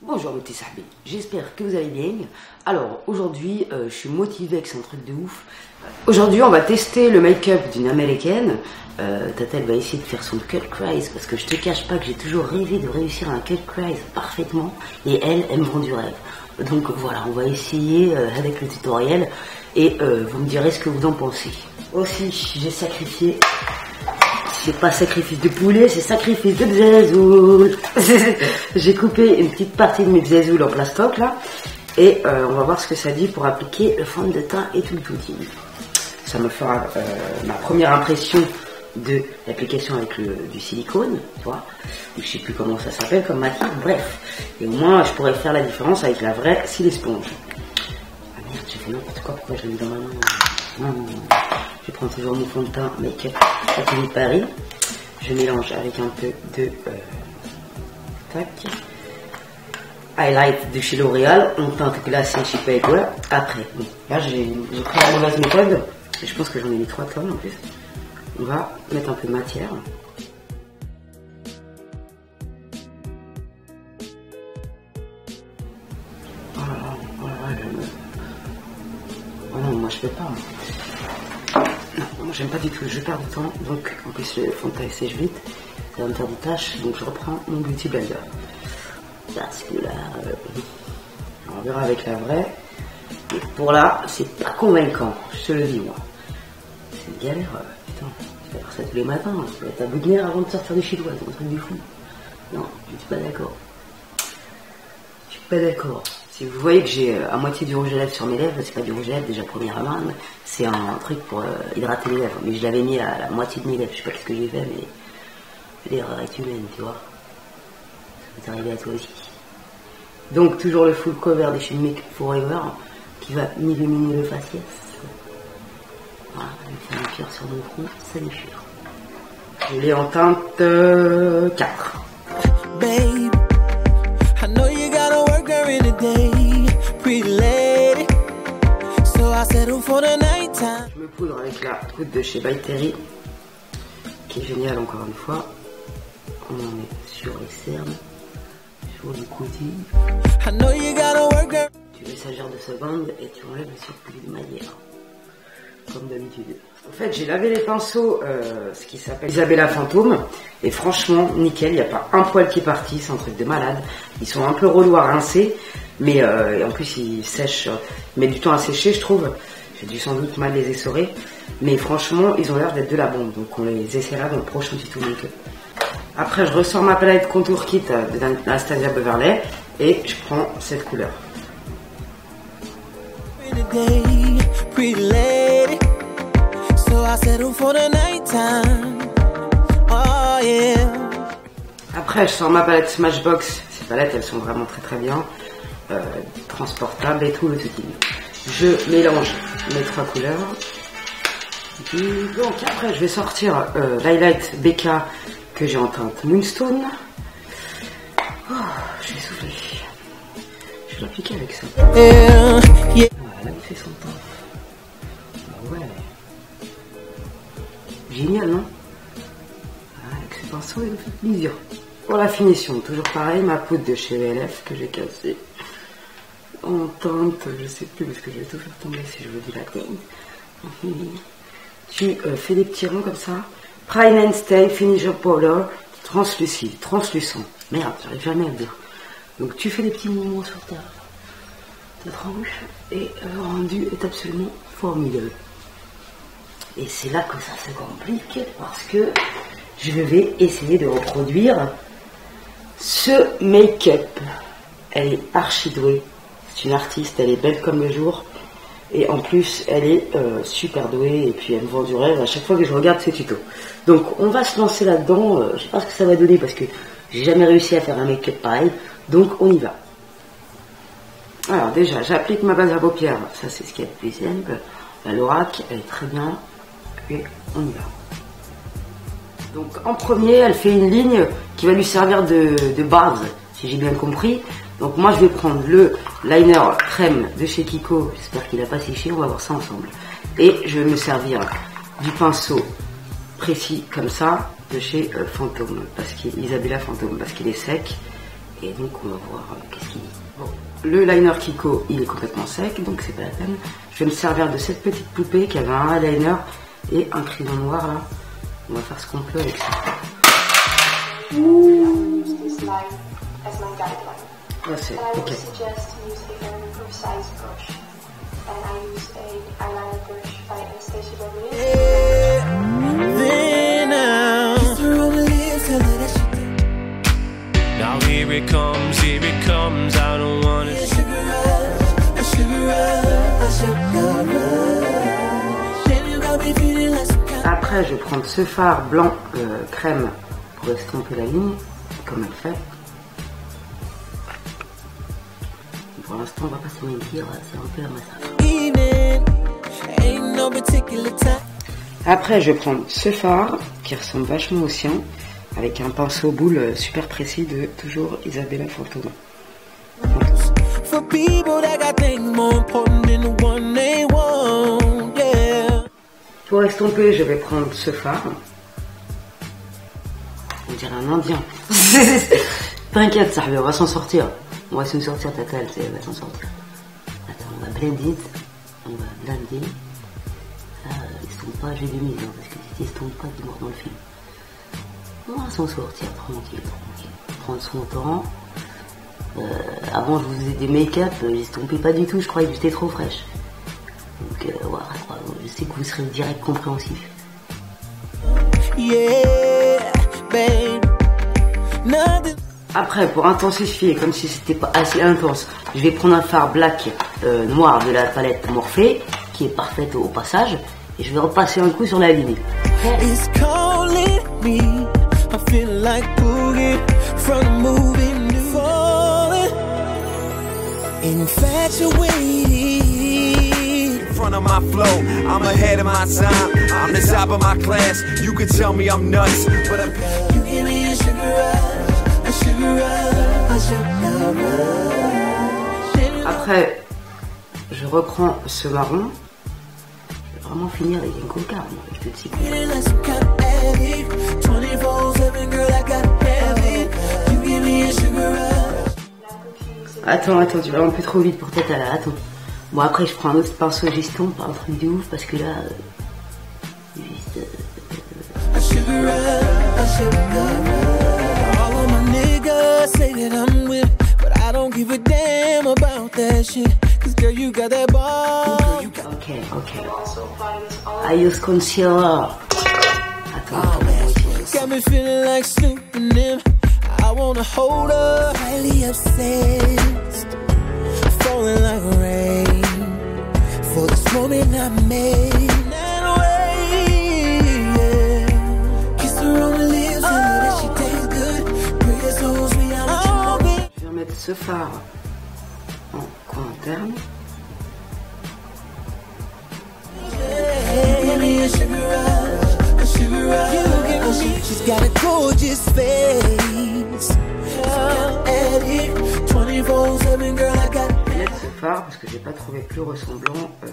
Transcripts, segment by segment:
Bonjour mes petits j'espère que vous allez bien. Alors aujourd'hui, euh, je suis motivé avec un truc de ouf. Aujourd'hui, on va tester le make-up d'une américaine. Euh, Tata, elle va essayer de faire son cut crise parce que je te cache pas que j'ai toujours rêvé de réussir un cut crise parfaitement et elle, elle me rend du rêve. Donc voilà, on va essayer euh, avec le tutoriel et euh, vous me direz ce que vous en pensez. Aussi, j'ai sacrifié c'est pas sacrifice de poulet, c'est sacrifice de bzézoul. J'ai coupé une petite partie de mes bzézouls en plastoc là. Et euh, on va voir ce que ça dit pour appliquer le fond de teint et tout le tout. Ça me fera euh, ma première impression de l'application avec le, du silicone, tu vois. Je sais plus comment ça s'appelle comme matière, bref. Et au moins je pourrais faire la différence avec la vraie sponge. Ah merde, j'ai fait n'importe quoi, pourquoi je l'ai mis dans ma main? Non. Je prends toujours mon fond de teint make-up Atelier Paris. Je mélange avec un peu de euh, highlight de chez L'Oréal, on teinte glacé chez Paypal. Après, bon, là j'ai pris la mauvaise méthode. Je pense que j'en ai mis trois tonnes en plus. On va mettre un peu de matière. Oh là là, oh là là, oh non, moi je fais pas. J'aime pas du tout, je perds du temps, donc en plus le fond de teint sèche vite, ça va me faire des tâches, donc je reprends mon Beauty Blender. Parce que là, on verra avec la vraie. Et pour là, c'est pas convaincant, je te le dis moi. C'est une galère, euh, putain, tu vas faire ça tous les matins, tu vas être à bout avant de sortir de chez c'est un truc du fou. Non, je suis pas d'accord. Je suis pas d'accord. Si vous voyez que j'ai euh, à moitié du rouge à lèvres sur mes lèvres, c'est pas du rouge à lèvres déjà première main, c'est un truc pour euh, hydrater les lèvres. Mais je l'avais mis à la moitié de mes lèvres, je sais pas ce que j'ai fait, mais l'erreur est humaine, tu vois. Ça peut t'arriver à toi aussi. Donc toujours le full cover des chez Make Forever qui va m'illuminer le faciès. Voilà, je vais faire sur mon front, ça déchire. Je l'ai en teinte euh, 4. De chez Terry, qui est géniale encore une fois. On en met sur les cernes, sur le côté. I know you gotta work during Tu mets ça gère de secondes et tu enlèves le surplus de manière. Comme d'habitude. En fait, j'ai lavé les pinceaux, euh, ce qui s'appelle Isabella Fantôme. Et franchement, nickel, il n'y a pas un poil qui est parti, c'est un truc de malade. Ils sont un peu relous à rincer, mais euh, en plus ils sèchent, ils mettent du temps à sécher, je trouve. J'ai dû sans doute mal les essorer. Mais franchement, ils ont l'air d'être de la bombe. Donc on les essaiera dans le prochain tuto make-up. Après, je ressors ma palette Contour Kit de Anastasia Beverley et je prends cette couleur. Oh. Après, je sors ma palette Smashbox. Ces palettes, elles sont vraiment très très bien. Euh, transportables et tout le tout. Je mélange mes trois couleurs. Donc après, je vais sortir euh, l'highlight BK que j'ai en teinte Moonstone. Oh, je vais souffler. Je vais l'appliquer avec ça. Yeah, yeah. Voilà, il fait son temps. Bah ouais. Génial, non? Avec ce pinceau, il me fait plaisir. Pour la finition, toujours pareil, ma poudre de chez VLF que j'ai cassée. En teinte, je sais plus parce que je vais tout faire tomber si je vous dis la. Tu euh, fais des petits ronds comme ça. Prime and Stay Finisher Powder translucide, translucent. Merde, j'arrive jamais à le dire. Donc tu fais des petits mouvements sur ta, ta tranche et le rendu est absolument formidable. Et c'est là que ça se complique parce que je vais essayer de reproduire ce make-up. Elle est archi douée. C'est une artiste, elle est belle comme le jour. Et en plus, elle est euh, super douée et puis elle me vend du rêve à chaque fois que je regarde ses tutos. Donc on va se lancer là-dedans. Euh, je sais pas ce que ça va donner parce que j'ai jamais réussi à faire un make-up pareil. Donc on y va. Alors déjà, j'applique ma base à paupières. Ça c'est ce qui est le plus simple. La Lorac, elle est très bien. Et on y va. Donc en premier, elle fait une ligne qui va lui servir de, de base, si j'ai bien compris. Donc moi je vais prendre le liner crème de chez Kiko, j'espère qu'il n'a pas séché, on va voir ça ensemble. Et je vais me servir du pinceau précis comme ça de chez euh, parce qu'il Isabella Fantôme, parce qu'il est sec Et donc on va voir euh, qu'est-ce qu'il dit. Bon, le liner Kiko, il est complètement sec, donc c'est pas la peine. Je vais me servir de cette petite poupée qui avait un eyeliner et un crayon noir là. On va faire ce qu'on peut avec ça. Guideline. Là c'est And I ok. would suggest to use a very precise brush. And I use a eyeliner brush by Anastasia Beverly. Then now, kiss her on the lips, tell her that she Now here it comes, here it comes. I don't wanna. a sugar rush, a sugar rush, a sugar rush. Then you got me feeling like some kind Après, je vais prendre ce fard blanc euh, crème pour estomper la ligne, comme elle fait. On va pas se mentir, c'est un peu un massacre. Après, je vais prendre ce fard qui ressemble vachement au sien, avec un pinceau boule super précis de toujours Isabella Fantona. For people that got things more important than the one they want, yeah. Pour estomper, je vais prendre ce phare. On dirait un indien. T'inquiète, ça on va s'en sortir. On va s'en sortir, Tata, elle elle va s'en sortir. Attends, on va blend it. On va blender. Ça, euh, estompe pas, j'ai des mises, hein, parce que si t'estompes pas, t'es mort dans le film. On va s'en sortir, tranquille, tranquille. Prendre son temps. Euh, avant, je vous faisais des make-up, euh, j'estompais pas du tout, je croyais que j'étais trop fraîche. Donc, euh, voilà, je sais que vous serez direct compréhensif. Yeah, Après, pour intensifier, comme si c'était pas assez intense, je vais prendre un fard black euh, noir de la palette Morphe, qui est parfaite au passage, et je vais repasser un coup sur la ligne. It's calling me? I feel like boogie from the movie New Falling. Infatuated. in front of my flow. I'm ahead of my time. I'm the top of my class. You can tell me I'm nuts, but I'm. You give me a sugar rush, Après, je reprends ce marron. Je vais vraiment finir avec une coca, moi, je te le dis. Feeling like some kind of addict. 24-7, girl, I got habit. You give me a sugar rush. Attends, attends, tu vas un peu trop vite pour tête à la attends. Bon, après, je prends un autre pinceau giston, pas un truc de ouf, parce que là. euh, juste, euh, niggas say that I'm with, but I don't give a damn about that shit. Cause girl, you got that ball. Ok, ok. Also apply this I use concealer. Attends, attends. Got me feeling like Snoop and them. I wanna hold up. Highly obsessed. Parce que j'ai pas trouvé plus ressemblant. euh.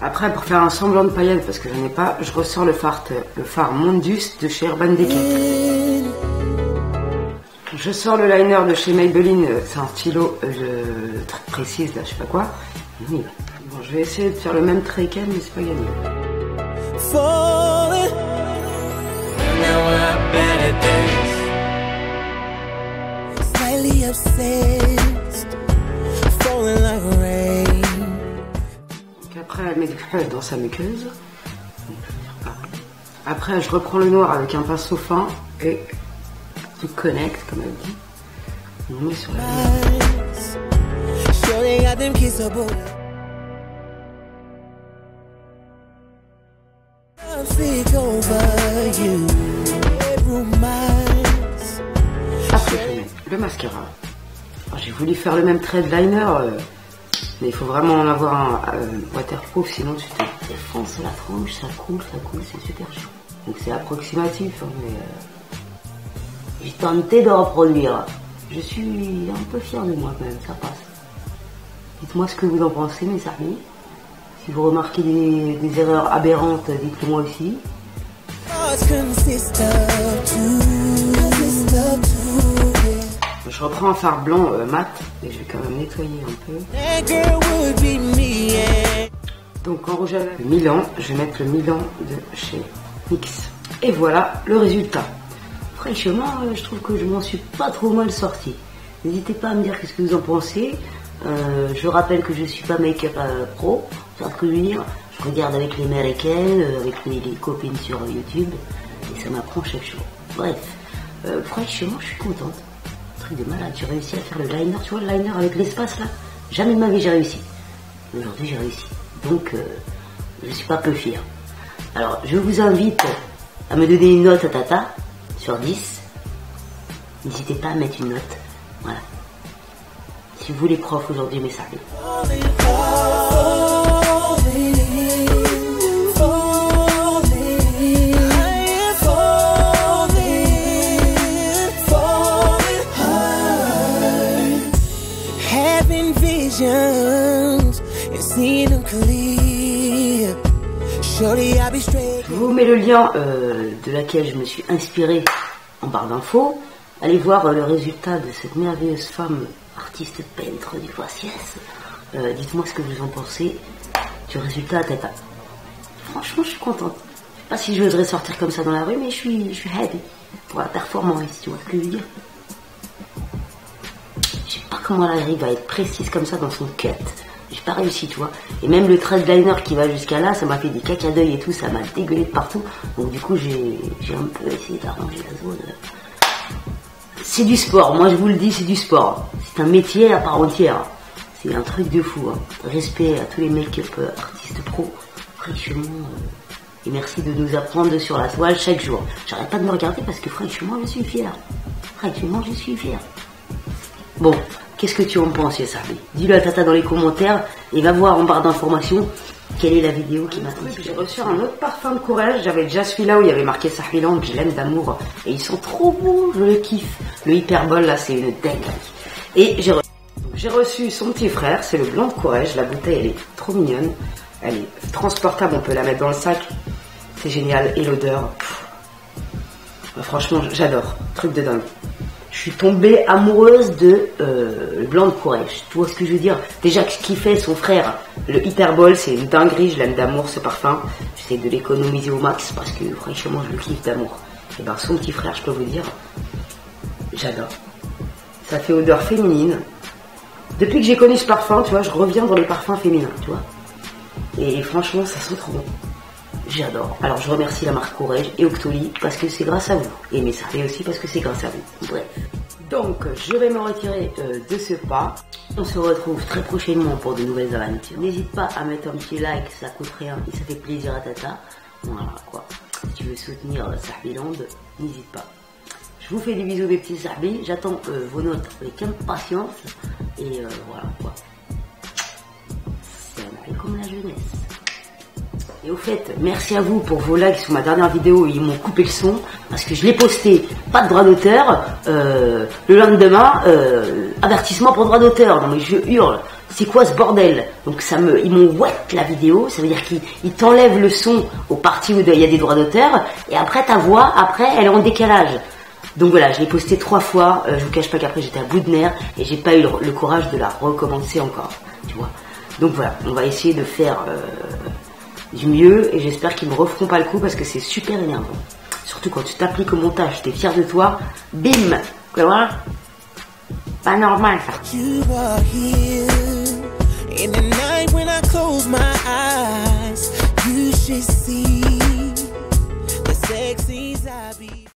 Après, pour faire un semblant de paillettes, parce que j'en ai pas, je ressors le phare, le phare Mondus de chez Urban Decay. Je sors le liner de chez Maybelline, euh, c'est un stylo euh, très précise, là, je sais pas quoi. Bon, je vais essayer de faire le même qu'elle, mais c'est pas gagné. Donc après, elle met du feu dans sa muqueuse. Après, je reprends le noir avec un pinceau fin et je connecte, comme elle dit. On met sur la. Après, je mets le mascara. J'ai voulu faire le même trait de liner, euh, mais il faut vraiment en avoir un euh, waterproof, sinon tu te défonces la tronche, ça coule, ça coule, c'est super chaud. Donc c'est approximatif, hein, mais euh, j'ai tenté de reproduire. Je suis un peu fier de moi quand même, ça passe. Dites-moi ce que vous en pensez, mes amis. Si vous remarquez des, des erreurs aberrantes, dites-le moi aussi. Je reprends un fard blanc euh, mat et je vais quand même nettoyer un peu. Donc en rouge à lèvres, Milan, je vais mettre le Milan de chez NYX. Et voilà le résultat. Franchement, euh, je trouve que je m'en suis pas trop mal sorti. N'hésitez pas à me dire qu'est-ce que vous en pensez. Euh, je rappelle que je suis pas make-up pro, ce que dire. Je regarde avec les américaines, avec mes, les copines sur YouTube, et ça m'apprend chaque jour. Bref, franchement, je suis contente. Truc de malade, j'ai réussi à faire le liner, tu vois le liner avec l'espace là Jamais de ma vie j'ai réussi. Aujourd'hui j'ai réussi. Donc euh, je suis pas peu fier. Alors je vous invite à me donner une note à Tata sur 10. N'hésitez pas à mettre une note. Voilà. Si vous les profs aujourd'hui, mais ça Je vous mets le lien euh, de laquelle je me suis inspirée en barre d'infos. Allez voir euh, le résultat de cette merveilleuse femme artiste peintre du Poitiers. Euh, Dites-moi ce que vous en pensez du résultat à Tata. Franchement, je suis contente. Pas si je voudrais sortir comme ça dans la rue, mais je suis, je suis happy pour la performance, tu vois ce que je veux dire. Je sais pas comment elle arrive à être précise comme ça dans son cut. J'ai pas réussi, tu vois. Et même le thread liner qui va jusqu'à là, ça m'a fait des caca d'œil et tout, ça m'a dégueulé de partout. Donc du coup, j'ai un peu essayé d'arranger la zone. C'est du sport, moi je vous le dis, c'est du sport. C'est un métier à part entière. C'est un truc de fou. hein. Respect à tous les make-up artistes pro. Franchement, euh, et merci de nous apprendre sur la toile chaque jour. J'arrête pas de me regarder parce que franchement, je suis fier. Franchement, je suis fier. Bon, qu'est-ce que tu en penses, Yassarbi Dis-le à Tata dans les commentaires et va voir en barre d'informations quelle est la vidéo qui m'a J'ai reçu un autre parfum de courage. J'avais déjà celui-là où il y avait marqué Sahbiland, que je l'aime d'amour. Et ils sont trop beaux, je le kiffe. Le Hyperbol, là, c'est une dinguerie. Et j'ai reçu, j'ai reçu son petit frère, c'est le blanc de courage. La bouteille, elle est trop mignonne. Elle est transportable, on peut la mettre dans le sac. C'est génial. Et l'odeur. Bah, franchement, j'adore. Truc de dingue. Je suis tombée amoureuse de euh, le blanc de courage. Tu vois ce que je veux dire? Déjà que je kiffais son frère, le Hyperbol, c'est une dinguerie, je l'aime d'amour ce parfum. J'essaie de l'économiser au max parce que franchement je le kiffe d'amour. Et ben son petit frère, je peux vous dire, j'adore. Ça fait odeur féminine. Depuis que j'ai connu ce parfum, tu vois, je reviens dans les parfums féminins, tu vois. Et franchement, ça sent trop bon. J'adore. Alors je remercie la marque Courage et Octoly parce que c'est grâce à vous. Et mes salés aussi parce que c'est grâce à vous. Bref. Donc je vais me retirer euh, de ce pas. On se retrouve très prochainement pour de nouvelles aventures. N'hésite pas à mettre un petit like, ça coûte rien et ça fait plaisir à Tata. Voilà quoi. Si tu veux soutenir euh, Sahbiland, n'hésite pas. Je vous fais des bisous des petits Sahbi. J'attends euh, vos notes avec impatience. Et voilà quoi. Peu comme la jeunesse. Et au fait, merci à vous pour vos likes sur ma dernière vidéo. Ils m'ont coupé le son parce que je l'ai posté, pas de droit d'auteur. Euh, le lendemain, euh, avertissement pour droit d'auteur. Non mais je hurle. C'est quoi ce bordel? Donc ça me, ils m'ont wet la vidéo. Ça veut dire qu'ils ils t'enlèvent le son aux parties où il y a des droits d'auteur. Et après ta voix, après, elle est en décalage. Donc voilà, je l'ai posté trois fois. Euh, je vous cache pas qu'après j'étais à bout de nerfs et j'ai pas eu le, le courage de la recommencer encore. Tu vois. Donc voilà, on va essayer de faire. Du mieux et j'espère qu'ils me referont pas le coup parce que c'est super énervant. Surtout quand tu t'appliques au montage, t'es fier de toi, bim Tu Pas normal ça.